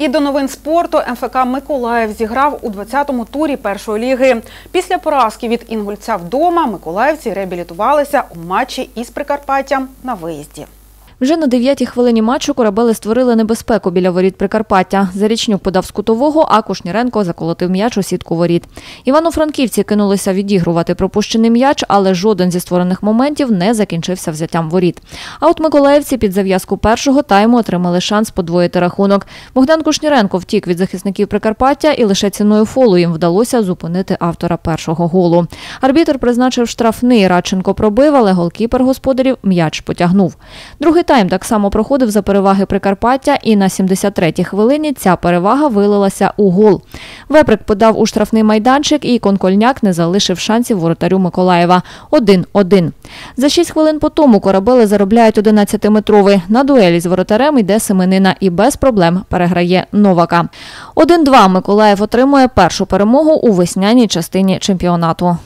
І до новин спорту МФК Миколаїв зіграв у 20-му турі першої ліги. Після поразки від Інгульця вдома миколаївці реабілітувалися у матчі із Прикарпаттям на виїзді. Вже на дев'ятій хвилині матчу корабели створили небезпеку біля воріт Прикарпаття. Зарічнюк подав з кутового, а Кушніренко заколотив м'яч у сітку воріт. Івано-франківці кинулися відігрувати пропущений м'яч, але жоден зі створених моментів не закінчився взяттям воріт. А от миколаївці під зав'язку першого тайму отримали шанс подвоїти рахунок. Богдан Кушніренко втік від захисників Прикарпаття і лише ціною фолу їм вдалося зупинити автора першого голу. Арбітр призначив штрафний. Радченко пробив, але голкіпер господарів м'яч потягнув. Другий тайм так само проходив за переваги Прикарпаття, і на 73-й хвилині ця перевага вилилася у гол. Веприк подав у штрафний майданчик, і Конкольняк не залишив шансів воротарю Миколаєва. 1-1. За 6 хвилин по тому корабели заробляють 11-метровий. На дуелі з воротарем йде Семенина і без проблем переграє Новака. 1-2 Миколаїв отримує першу перемогу у весняній частині чемпіонату.